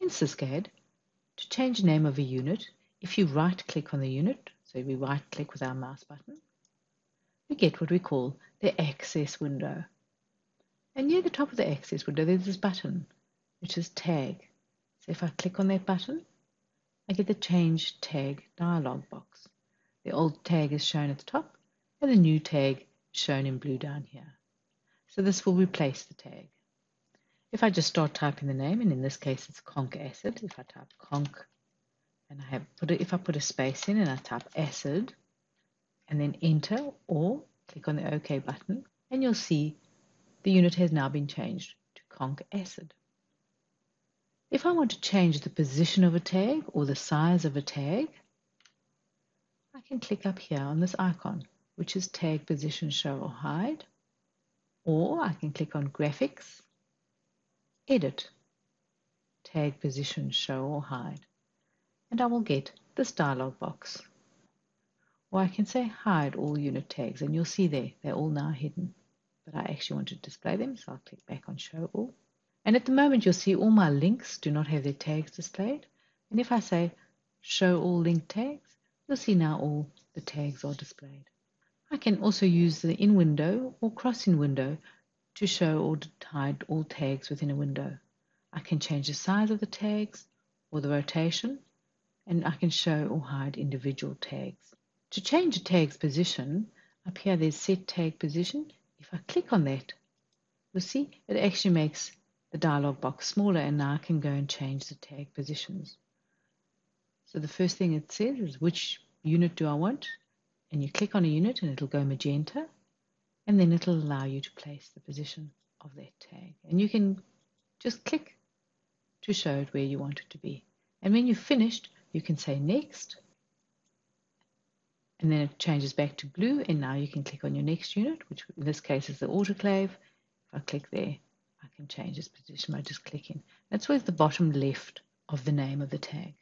In SysCAD, to change the name of a unit, if you right click on the unit, so we right click with our mouse button, we get what we call the access window. And near the top of the access window, there's this button, which is tag. So if I click on that button, I get the change tag dialog box. The old tag is shown at the top and the new tag shown in blue down here. So this will replace the tag. If I just start typing the name, and in this case it's conch acid, if I type conch and I have put it, if I put a space in and I type acid and then enter or click on the OK button and you'll see the unit has now been changed to conch acid. If I want to change the position of a tag or the size of a tag, I can click up here on this icon, which is tag position show or hide, or I can click on graphics, edit, tag position show or hide and I will get this dialog box. Or I can say hide all unit tags and you'll see there, they're all now hidden. But I actually want to display them, so I'll click back on show all. And at the moment you'll see all my links do not have their tags displayed. And if I say show all link tags, you'll see now all the tags are displayed. I can also use the in window or cross in window to show or hide all tags within a window. I can change the size of the tags or the rotation and I can show or hide individual tags. To change a tag's position, up here there's set tag position. If I click on that, you'll see it actually makes the dialog box smaller and now I can go and change the tag positions. So the first thing it says is which unit do I want? And you click on a unit and it'll go magenta and then it'll allow you to place the position of that tag. And you can just click to show it where you want it to be. And when you've finished, you can say next and then it changes back to blue and now you can click on your next unit which in this case is the autoclave if I click there I can change its position by just clicking that's where the bottom left of the name of the tag